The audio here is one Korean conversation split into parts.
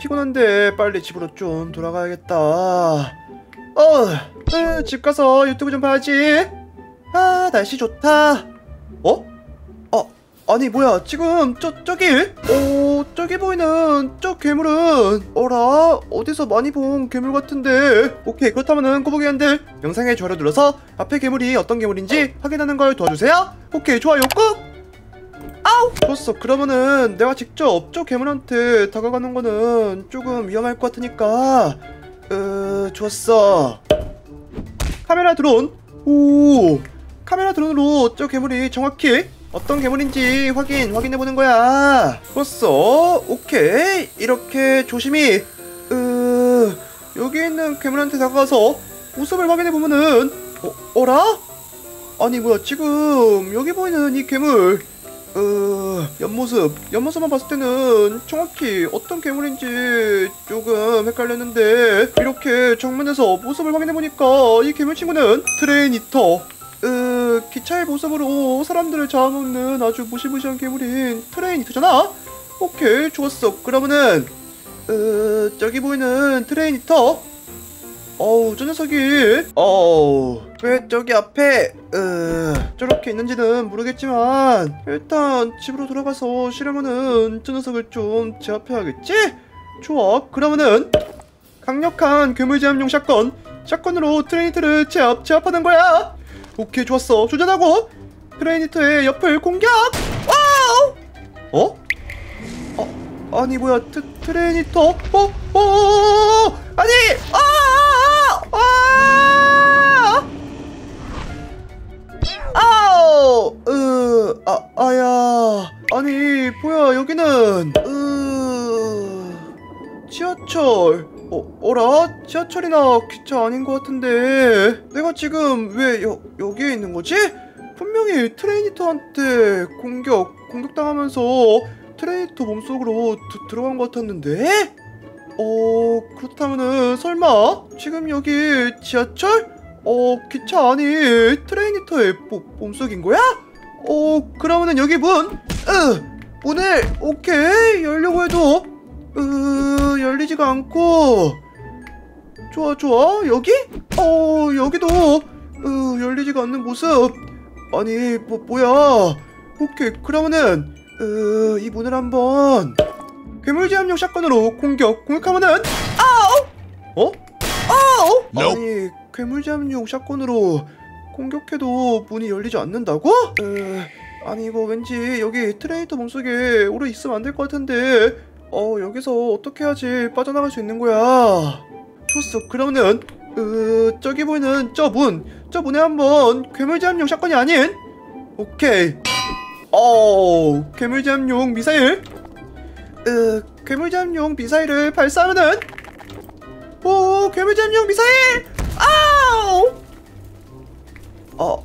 피곤한데 빨리 집으로 좀 돌아가야겠다. 어, 으, 집 가서 유튜브 좀 봐야지. 아, 날씨 좋다. 어? 어, 아니 뭐야 지금 저 저기 어 저기 보이는 저 괴물은 어라 어디서 많이 본 괴물 같은데 오케이 그렇다면은 꼬부기한들 영상에 좋아요 눌러서 앞에 괴물이 어떤 괴물인지 확인하는 걸 도와주세요 오케이 좋아요 꾹 좋았어 그러면은 내가 직접 저 괴물한테 다가가는 거는 조금 위험할 것 같으니까 으 좋았어 카메라 드론 오 카메라 드론으로 저 괴물이 정확히 어떤 괴물인지 확인 확인해 보는 거야. 좋았어. 오케이. 이렇게 조심히 으 여기 있는 괴물한테 다가가서 모습을 확인해 보면은 어 어라? 아니 뭐야 지금 여기 보이는 이 괴물 으 옆모습 옆모습만 봤을 때는 정확히 어떤 괴물인지 조금 헷갈렸는데 이렇게 정면에서 모습을 확인해 보니까 이 괴물 친구는 Train Eater 으, 기차의 모습으로 사람들을 잡아먹는 아주 무시무시한 괴물인 Train Eater잖아? 오케이, 좋았어. 그러면은, 으, 저기 보이는 Train Eater? 어우, 저 녀석이, 어우, 왜 저기 앞에, 으, 저렇게 있는지는 모르겠지만, 일단 집으로 돌아가서 쉬려면은 저 녀석을 좀 제압해야겠지? 좋아, 그러면은, 강력한 괴물 제압용 shotgun, shotgun으로 Train Eater를 제압, 제압하는 거야! 오케이 좋았어 장전하고 Train Eater의 옆을 공격 wow 어? 어? 아니 뭐야 트, Train Eater 어? 어? 지하철이나 기차 아닌 것 같은데 내가 지금 왜 여, 여기에 있는 거지? 분명히 Train Eater한테 공격, 공격당하면서 Train Eater 몸속으로 드, 들어간 것 같았는데? 어, 그렇다면은 설마 지금 여기 지하철? 어, 기차 아니 Train Eater의 모, 몸속인 거야? 어, 그러면은 여기 문? 으, 문을 오케이 열려고 해도 으 열리지가 않고 좋아 좋아. 여기? 어 여기도. 으 열리지가 않는 모습. 아니 뭐 뭐야. 오케이 그러면은 으이 문을 한번 괴물 제압용 샷건으로 공격 공격하면은. 아우 어? 아우 아니 괴물 제압용 샷건으로 공격해도 문이 열리지 않는다고? 으 아니 이거 왠지 여기 트레이터 몸속에 오래 있으면 안 될 것 같은데. 어 여기서 어떻게 해야지 빠져나갈 수 있는 거야 좋았어 그러면은 으 저기 보이는 저 문 저 문에 한번 괴물 제압용 샷건이 아닌? 오케이. 어 괴물 제압용 미사일? 으 괴물 제압용 미사일을 발사하면은? 오 괴물 제압용 미사일! 아우! 아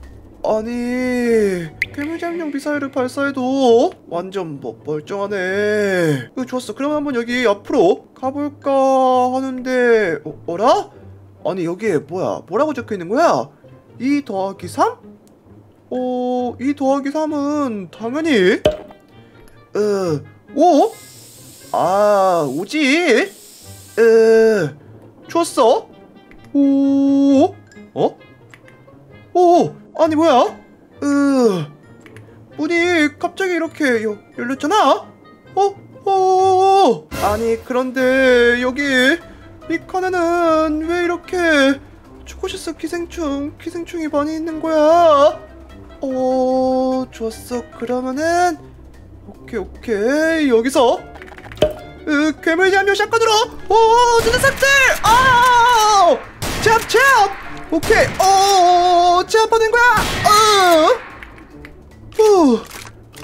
아니 괴물 제압용 미사일을 발사해도 완전 뭐 멀쩡하네 으 좋았어 그럼 한번 여기 앞으로 가볼까 하는데 어, 어라? 아니 여기에 뭐야 뭐라고 적혀있는 거야? 2 더하기 3? 어... 2 더하기 3은 당연히 으... 5? 아... 5지? 으... 좋았어 오... 어? 오... 아니 뭐야? 으... 문이 갑자기 이렇게 여, 열렸잖아? 어? 어? 아니 그런데 여기 이 칸에는 왜 이렇게 초코시스 기생충 기생충이 많이 있는 거야? 어 좋았어 그러면은 오케이 오케이 여기서 으 괴물 잠요 샷건으로 오 눈의 삭제 아 제압 오케이 어 제압하는 거야 어 후,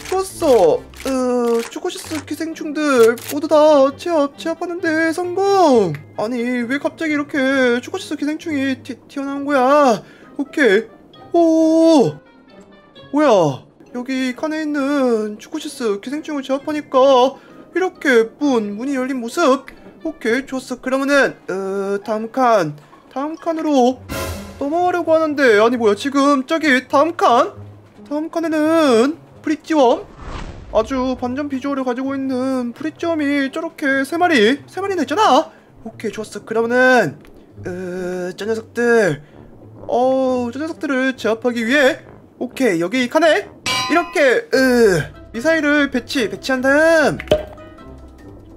좋았어. 으, 초코시스 기생충들 모두 다 제압, 제압하는데 성공! 아니, 왜 갑자기 이렇게 초코시스 기생충이 튀, 튀어나온 거야? 오케이. 오! 뭐야? 여기 칸에 있는 초코시스 기생충을 제압하니까 이렇게 문, 문이 열린 모습? 오케이, 좋았어. 그러면은, 으, 다음 칸. 다음 칸으로 넘어가려고 하는데, 아니 뭐야, 지금 저기 다음 칸? 다음 칸에는 브릿지원 아주 반전 비주얼을 가지고 있는 프리점이 저렇게 세 마리 세 마리나 있잖아. 오케이 좋았어. 그러면은 으, 저 녀석들 어, 저 녀석들을 제압하기 위해 오케이 여기 이 칸에 이렇게 으, 미사일을 배치 배치한 다음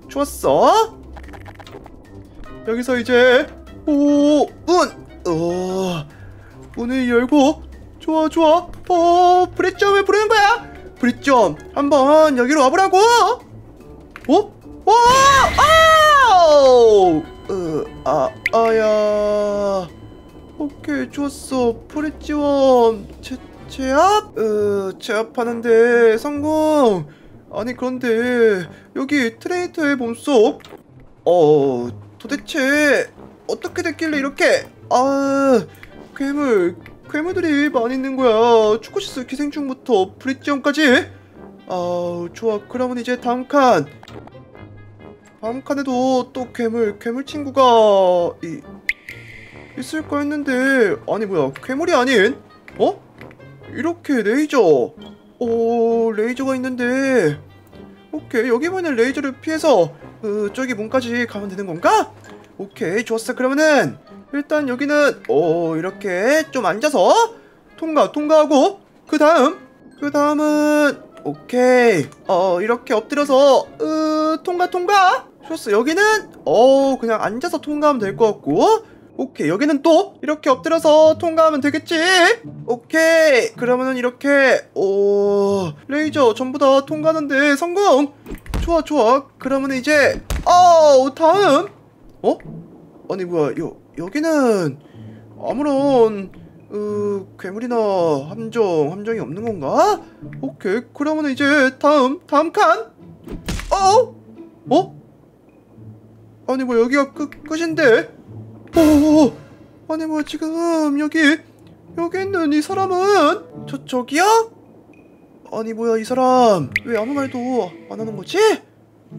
좋았어. 여기서 이제 오, 문, 어, 문을 열고 좋아 좋아. 어, 브릿점을 부르는 거야. 브릿점 한번 여기로 와보라고. 어? 와! 아우! 으, 아, 아야. 오케이, 좋았어. 프리지원 제, 제압? 으, 제압하는데 성공. 아니, 그런데 여기 Train Eater의 몸속 어, 도대체 어떻게 됐길래 이렇게 아, 괴물, 괴물들이 많이 있는 거야. 축구시스 기생충부터 브릿지원까지. 아, 좋아. 그러면 이제 다음 칸. 다음 칸에도 또 괴물, 괴물 친구가 이, 있을까 했는데 아니 뭐야 괴물이 아닌 어? 이렇게 레이저 오 레이저가 있는데 오케이 여기 보이는 레이저를 피해서 어, 저기 문까지 가면 되는 건가? 오케이 좋았어. 그러면은 일단 여기는 오 이렇게 좀 앉아서 통과 통과하고 그 다음 그 다음은 오케이. 어 이렇게 엎드려서 으 통과 통과. 좋았어. 여기는 어 그냥 앉아서 통과하면 될 것 같고. 오케이 여기는 또 이렇게 엎드려서 통과하면 되겠지? 오케이. 그러면은 이렇게 오 레이저 전부 다 통과하는데 성공! 좋아 좋아. 그러면 이제 어 다음 어 아니 뭐야 여 여기는 아무런 으 괴물이나 함정 함정이 없는 건가 오케이 그러면 이제 다음 다음 칸 어? 어? 아니 뭐 여기가 끝 끝인데 오 아니 뭐 지금 여기 여기 있는 이 사람은 저 저기야? 아니 뭐야 이 사람 왜 아무 말도 안 하는 거지?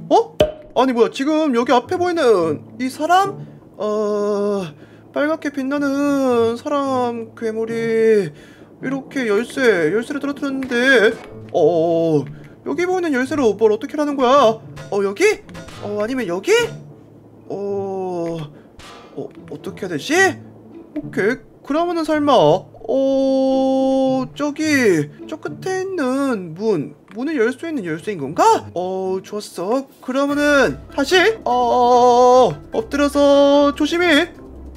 어? 아니 뭐야 지금 여기 앞에 보이는 이 사람 어 빨갛게 빛나는 사람 괴물이 이렇게 열쇠 열쇠를 떨어뜨렸는데 어 여기 보이는 열쇠로 뭘 어떻게 하는 거야? 어 여기? 어 아니면 여기? 어, 어 어떻게 해야 되지? 오케이 그러면은 설마 어 저기 저 끝에 있는 문 문을 열 수 있는 열쇠인 건가? 어 좋았어. 그러면은 다시 어 엎드려서 조심히.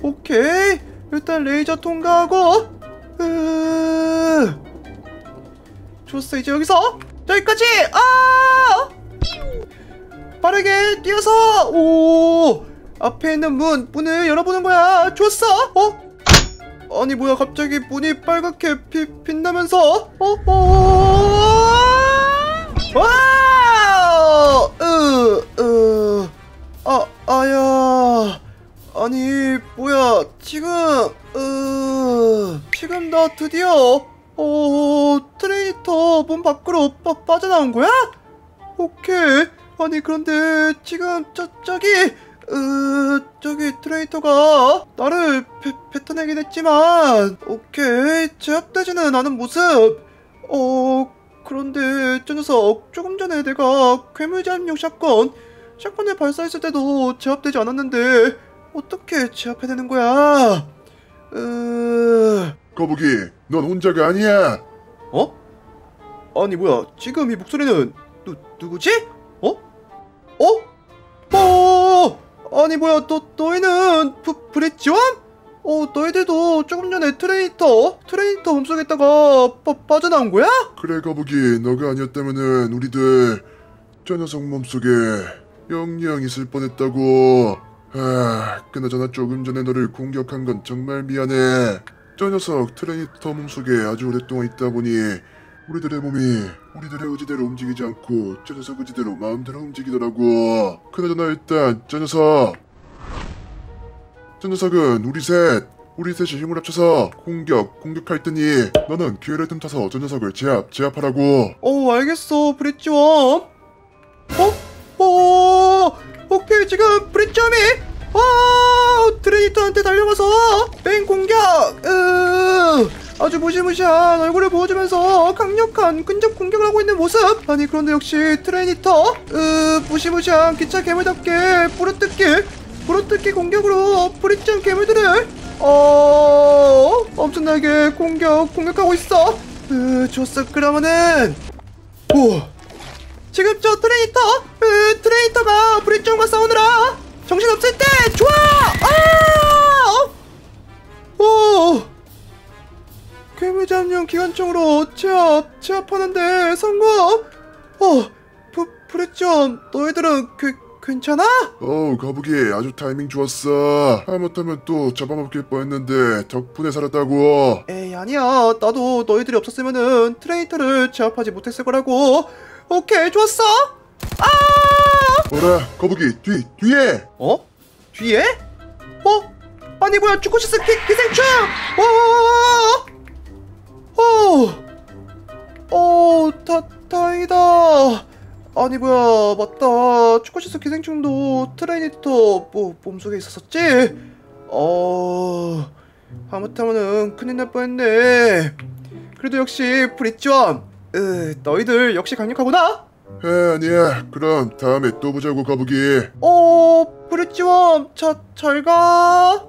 오케이. 일단 레이저 통과하고 으 좋았어. 이제 여기서 저기까지! 아! 빠르게 뛰어서 오! 앞에 있는 문 문을 열어보는 거야. 좋았어. 어 아니 뭐야 갑자기 문이 빨갛게 피, 빛나면서 어? 어? 와! 으, 으, 아, 아야. 아니, 뭐야, 지금, 으, 지금 나 드디어, 어, Train Eater 문 밖으로 빠, 빠져나온 거야? 오케이. 아니, 그런데 지금 저, 저기, 으, 저기 Train Eater가 나를 배, 뱉어내긴 했지만 오케이 제압되지는 않은 모습 어 그런데 저 녀석 조금 전에 내가 괴물 제압용 shotgun shotgun을 발사했을 때도 제압되지 않았는데 어떻게 제압해야 되는 거야 으... 거북이, 넌 혼자가 아니야. 어? 아니 뭐야 지금 이 목소리는 누, 누구지? 어? 어? 어? 아니 뭐야 너, 너희는 브, 브릿 지원? 어 너희들도 조금 전에 Train Eater Train Eater 몸속에 있다가 빠, 빠져나온 거야? 그래 거북이, 너가 아니었다면은 우리들 저 녀석 몸속에 영영 있을 뻔했다고. 아, 그나저나 조금 전에 너를 공격한 건 정말 미안해. 저 녀석 트레이터 몸속에 아주 오랫동안 있다 보니 우리들의 몸이 우리들의 의지대로 움직이지 않고 저 녀석 의지대로 마음대로 움직이더라고. 그나저나 일단 저 녀석. 저 녀석은 우리 셋. 우리 셋이 힘을 합쳐서 공격 공격할 테니 너는 기회를 틈타서 저 녀석을 제압 제압하라고. 어 알겠어 브릿지원. 어? 어? 오케이 지금 브릿지원이? 와 Train Eater한테 달려가서 맹 공격. 으 아주 무시무시한 얼굴을 보여주면서 강력한 근접 공격을 하고 있는 모습. 아니 그런데 역시 Train Eater? 으 무시무시한 기차 괴물답게 물어뜯기 물어뜯기 공격으로 Bridge Worm 괴물들을. 어 엄청나게 공격 공격하고 있어. 으 좋았어 그러면은 오 지금 저 Train Eater? 으 Train Eater가 브리점과 싸우느라 정신 없을 때 좋아! 아! 오 괴물 제압용 기관총으로 제압 제압하는데 성공 어 브, Bridge Worm 너희들은 그, 괜찮아? 어우 거북이 아주 타이밍 좋았어 하마터면 또 잡아먹힐 뻔했는데 덕분에 살았다고 에이 아니야 나도 너희들이 없었으면은 Train Eater를 제압하지 못했을 거라고 오케이 좋았어 아 어라 거북이 뒤 뒤에 어? 뒤에? 어? 아니 뭐야 축구시스 기, 기생충! 어! 다행이다. 아니 뭐야 맞다. 축구시스 기생충도 트레이니터 뭐 몸속에 있었었지? 어... 하마터면은 큰일 날 뻔했네. 그래도 역시 브릿지원 으, 너희들 역시 강력하구나. 에 아니야. 그럼 다음에 또 보자고 거북이 어, 브릿지원, 자, 잘 가.